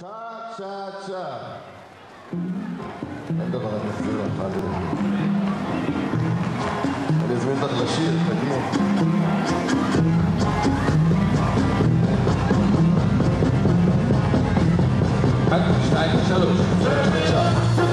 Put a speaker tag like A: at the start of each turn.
A: شات شات شات عندك غلط السيرة خالد لازم ينطق الشير Danke, Stein,
B: Shalom.